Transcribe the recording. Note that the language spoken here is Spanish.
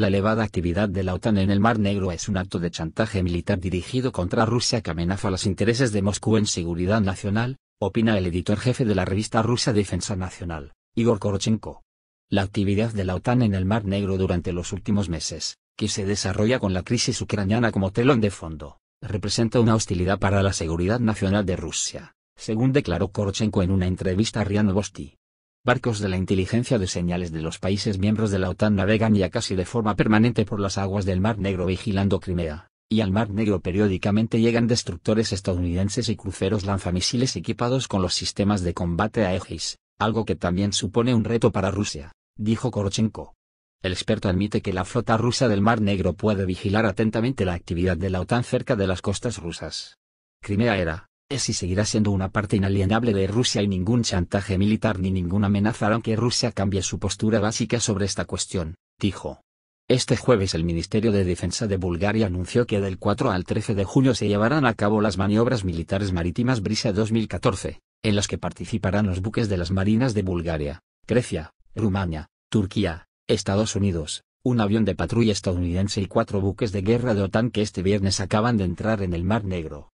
La elevada actividad de la OTAN en el Mar Negro es un acto de chantaje militar dirigido contra Rusia que amenaza los intereses de Moscú en seguridad nacional, opina el editor jefe de la revista rusa Defensa Nacional, Igor Korochenko. La actividad de la OTAN en el Mar Negro durante los últimos meses, que se desarrolla con la crisis ucraniana como telón de fondo, representa una hostilidad para la seguridad nacional de Rusia, según declaró Korochenko en una entrevista a Rian. Barcos de la inteligencia de señales de los países miembros de la OTAN navegan ya casi de forma permanente por las aguas del Mar Negro vigilando Crimea, y al Mar Negro periódicamente llegan destructores estadounidenses y cruceros lanzamisiles equipados con los sistemas de combate Aegis, algo que también supone un reto para Rusia, dijo Korochenko. El experto admite que la flota rusa del Mar Negro puede vigilar atentamente la actividad de la OTAN cerca de las costas rusas. Crimea era, es y seguirá siendo una parte inalienable de Rusia y ningún chantaje militar ni ninguna amenaza harán que Rusia cambie su postura básica sobre esta cuestión, dijo. Este jueves el Ministerio de Defensa de Bulgaria anunció que del 4 al 13 de junio se llevarán a cabo las maniobras militares marítimas Brisa 2014, en las que participarán los buques de las marinas de Bulgaria, Grecia, Rumania, Turquía, Estados Unidos, un avión de patrulla estadounidense y cuatro buques de guerra de OTAN que este viernes acaban de entrar en el Mar Negro.